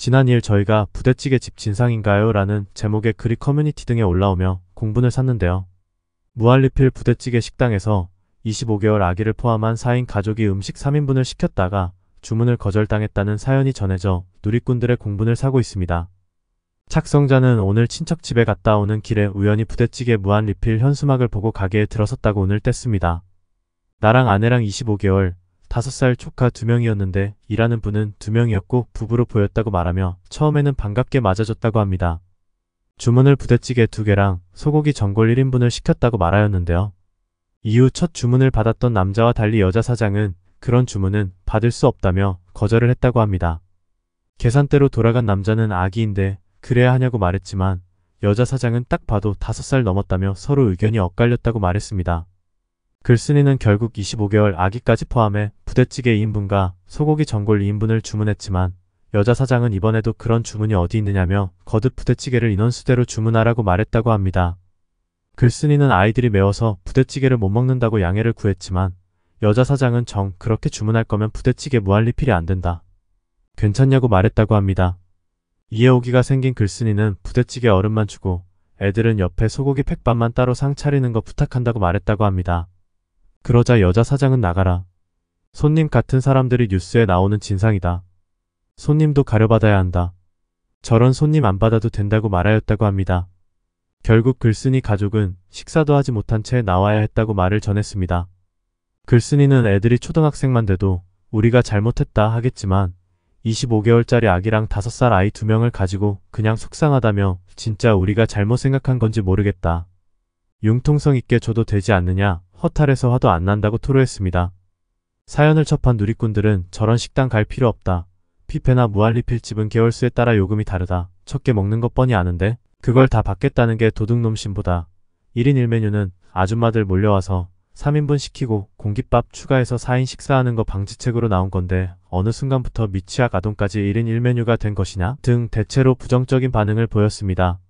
지난 2일 저희가 부대찌개 집 진상인가요? 라는 제목의 글이 커뮤니티 등에 올라오며 공분을 샀는데요. 무한리필 부대찌개 식당에서 25개월 아기를 포함한 4인 가족이 음식 3인분을 시켰다가 주문을 거절당했다는 사연이 전해져 누리꾼들의 공분을 사고 있습니다. 작성자는 오늘 친척 집에 갔다 오는 길에 우연히 부대찌개 무한 리필 현수막을 보고 가게에 들어섰다고 운을 뗐습니다. 나랑 아내랑 25개월, 5살 조카 2명이었는데 일하는 분은 2명이었고 부부로 보였다고 말하며 처음에는 반갑게 맞아줬다고 합니다. 주문을 부대찌개 2개랑 소고기 전골 1인분을 시켰다고 말하였는데요. 이후 첫 주문을 받았던 남자와 달리 여자 사장은 그런 주문은 받을 수 없다며 거절을 했다고 합니다. 계산대로 돌아간 남자는 아기인데 그래야 하냐고 말했지만 여자 사장은 딱 봐도 5살 넘었다며 서로 의견이 엇갈렸다고 말했습니다. 글쓴이는 결국 25개월 아기까지 포함해 부대찌개 2인분과 소고기 전골 2인분을 주문했지만 여자 사장은 이번에도 그런 주문이 어디 있느냐며 거듭 부대찌개를 인원수대로 주문하라고 말했다고 합니다. 글쓴이는 아이들이 매워서 부대찌개를 못 먹는다고 양해를 구했지만 여자 사장은 정 그렇게 주문할 거면 부대찌개 무한리필이 안 된다. 괜찮냐고 말했다고 합니다. 이에 오기가 생긴 글쓴이는 부대찌개 얼음만 주고 애들은 옆에 소고기 팩밥만 따로 상 차리는 거 부탁한다고 말했다고 합니다. 그러자 여자 사장은 나가라. 손님 같은 사람들이 뉴스에 나오는 진상이다. 손님도 가려받아야 한다. 저런 손님 안 받아도 된다고 말하였다고 합니다. 결국 글쓴이 가족은 식사도 하지 못한 채 나와야 했다고 말을 전했습니다. 글쓴이는 애들이 초등학생만 돼도 우리가 잘못했다 하겠지만 25개월짜리 아기랑 5살 아이 2명을 가지고 그냥 속상하다며 진짜 우리가 잘못 생각한 건지 모르겠다. 융통성 있게 줘도 되지 않느냐 허탈해서 화도 안 난다고 토로했습니다. 사연을 접한 누리꾼들은 저런 식당 갈 필요 없다. 피페나 무한리필집은 개월수에 따라 요금이 다르다. 적게 먹는 것 뻔히 아는데 그걸 다 받겠다는 게 도둑놈심보다 1인 1메뉴는 아줌마들 몰려와서 3인분 시키고 공깃밥 추가해서 4인 식사하는 거 방지책으로 나온 건데 어느 순간부터 미취학 아동까지 1인 1메뉴가 된 것이냐 등 대체로 부정적인 반응을 보였습니다.